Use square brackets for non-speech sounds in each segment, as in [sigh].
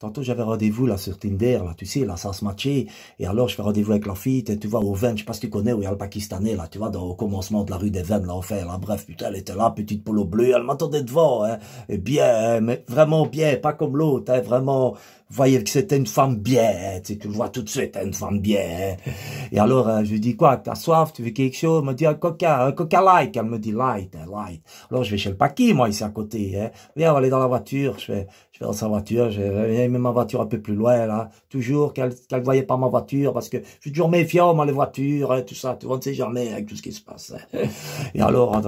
Tantôt, j'avais rendez-vous là sur Tinder, là, tu sais, là, ça se matchait. Et alors, je fais rendez-vous avec la fille, tu vois, au Ven, je sais pas si tu connais, où il y a le Pakistanais, là, tu vois, dans, au commencement de la rue des Vennes, là, fait, là, bref, putain, elle était là, petite polo bleu, elle m'attendait devant, hein, et bien, mais vraiment bien, pas comme l'autre, hein, vraiment, voyez que c'était une femme bien, tu, le vois tout de suite, hein, une femme bien. Hein. Et alors, euh, je lui dis, quoi, t'as soif, tu veux quelque chose? Elle me dit, un coca, un coca light. Elle me dit, light, hein, light. Alors, je vais chez le paquet, moi, ici à côté. Hein. Viens, on va aller dans la voiture. Je vais, je vais dans sa voiture, je vais ma voiture un peu plus loin, là. Toujours qu'elle qu'elle voyait pas ma voiture, parce que je suis toujours méfiant, moi, les voitures, tout ça. Tu on ne sait jamais avec tout ce qui se passe. Et alors,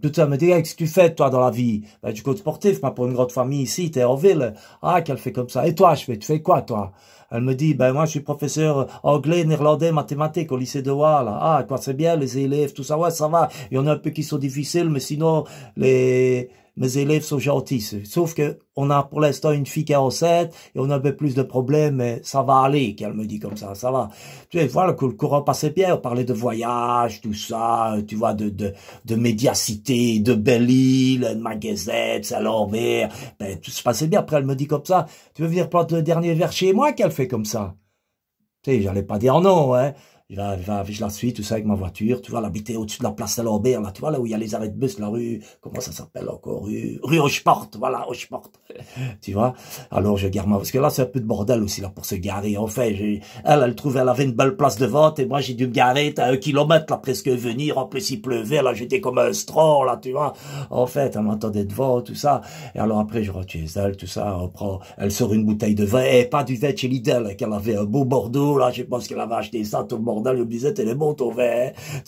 tout ça me dit, qu'est-ce que tu fais, toi, dans la vie? Ben, Du côté sportif, moi, pour une grande famille ici, t'es en ville. Ah, qu'elle fait comme ça. Et toi, je fais, tu fais quoi, toi? Elle me dit, ben moi, je suis professeur anglais, néerlandais, mathématiques au lycée de Wall. Ah, quoi, c'est bien, les élèves, tout ça, ouais, ça va. Il y en a un peu qui sont difficiles, mais sinon, les mes élèves sont gentils. Sauf que on a pour l'instant une fille qui est enceinte et on a un peu plus de problèmes, mais ça va aller, qu'elle me dit comme ça, ça va. Tu vois, voilà le courant passait bien, on parlait de voyage, tout ça, tu vois, de, de, de médiacité, de Belle-Île, de Magazette, Saint-Lambert, ben, tout se passait bien. Après, elle me dit comme ça, tu veux venir prendre le dernier verre chez moi qu'elle comme ça? Tu sais, j'allais pas dire non, hein. Je la, je la suis, tout ça, avec ma voiture, tu vois, l'habiter au-dessus de la place Saint-Lambert, là, tu vois, là où il y a les arrêts de bus, la rue, comment ça s'appelle encore, rue, rue Hocheport, voilà, Hocheport, tu vois. Alors, je garde ma, parce que là, c'est un peu de bordel aussi, là, pour se garer. En fait, elle, elle trouvait, elle avait une belle place de vente, et moi, j'ai dû me garer, à un kilomètre, là, presque venir, en plus, il pleuvait, là, j'étais comme un straw, là, tu vois. En fait, elle m'entendait devant, tout ça. Et alors, après, je rentre chez elle, tout ça, on prend, elle sort une bouteille de vin, et pas du vin chez Lidl, qu'elle avait un beau Bordeaux, là, je pense qu'elle avait acheté ça, tout le bordel, il me disait, t'es bon ton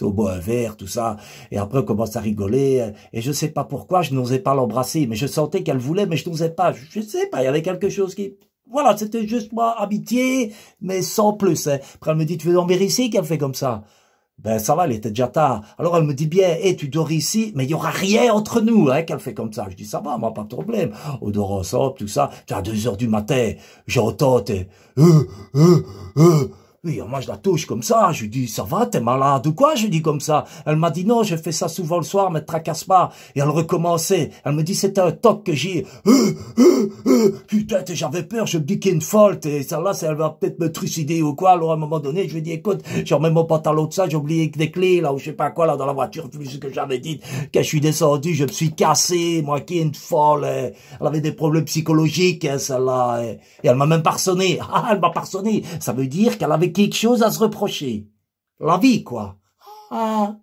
au bois un verre, tout ça. Et après, on commence à rigoler. Et je sais pas pourquoi, je n'osais pas l'embrasser. Mais je sentais qu'elle voulait, mais je n'osais pas. Je sais pas, il y avait quelque chose qui... Voilà, c'était juste moi, amitié, mais sans plus. Hein. Après, elle me dit, tu veux dormir ici? Qu'elle fait comme ça ben ça va, il était déjà tard. Alors elle me dit bien, hé, tu dors ici, mais il y aura rien entre nous, hein, qu'elle fait comme ça. Je dis, ça va, moi, pas de problème. On dort tout ça. À deux heures du matin, j'entends, t'es, euh, euh, euh. Oui, moi je la touche comme ça, je lui dis, ça va, t'es malade ou quoi? Je lui dis comme ça. Elle m'a dit, non, je fais ça souvent le soir, mais tracasse pas. Et elle recommençait. Elle me dit, c'était un toc que j'ai. Euh, euh, euh, putain, j'avais peur, je me dis qu'il y a une faute. Et celle-là, elle va peut-être me trucider ou quoi. Alors à un moment donné, je lui dis, écoute, je remets mon pantalon de ça, j'ai oublié des clés, là, ou je sais pas quoi, là, dans la voiture, plus que j'avais dit. Quand je suis descendu, je me suis cassé, moi qui est une folle. Elle avait des problèmes psychologiques, hein, celle-là. Et elle m'a même parsonné. [laughs] Ah, elle m'a parsonné. Ça veut dire qu'elle avait quelque chose à se reprocher. La vie, quoi. Ah.